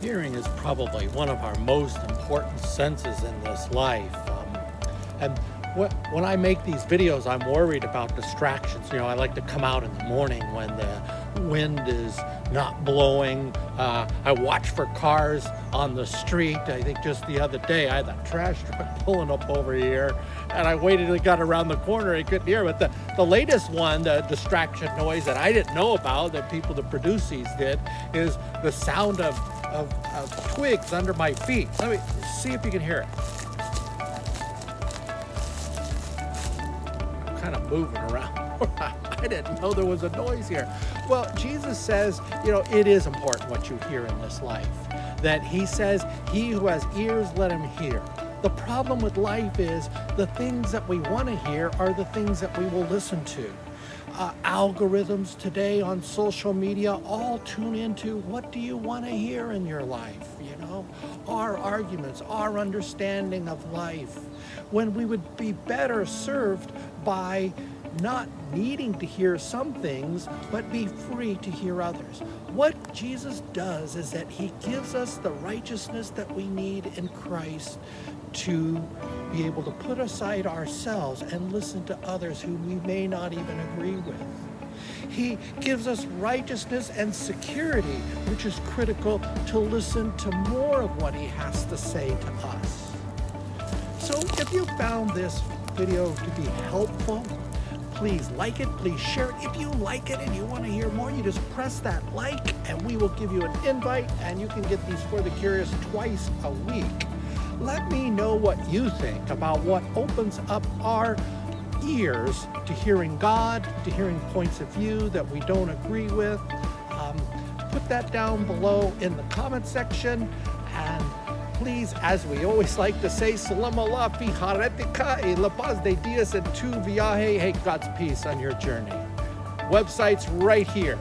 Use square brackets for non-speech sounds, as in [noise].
hearing is probably one of our most important senses in this life. Um, and wh- when I make these videos, I'm worried about distractions. You know, I like to come out in the morning when the wind is not blowing. Uh, I watch for cars on the street. I think just the other day I had a trash truck [laughs] pulling up over here, and I waited and got around the corner and couldn't hear. But the, the latest one, the distraction noise that I didn't know about, that people that produce these did, is the sound of, of, of twigs under my feet. Let me see if you can hear it. kind of moving around. [laughs] I didn't know there was a noise here. Well, Jesus says, you know, it is important what you hear in this life. That he says, he who has ears, let him hear. The problem with life is the things that we want to hear are the things that we will listen to. Uh, algorithms today on social media all tune into what do you want to hear in your life, you know? Our arguments, our understanding of life. When we would be better served by not needing to hear some things, but be free to hear others. What Jesus does is that he gives us the righteousness that we need in Christ to be able to put aside ourselves and listen to others who we may not even agree with. He gives us righteousness and security, which is critical to listen to more of what he has to say to us. So if you found this video to be helpful, please like it, please share it. If you like it and you want to hear more, you just press that like and we will give you an invite and you can get these for the curious twice a week. Let me know what you think about what opens up our ears to hearing God, to hearing points of view that we don't agree with. Um, put that down below in the comment section and please, as we always like to say, salam Allah fi haretika e la paz de Dios and tu viaje. Hey, God's peace on your journey. Website's right here.